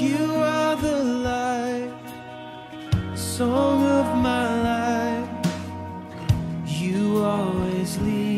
You are the light, song of my life. You always lead.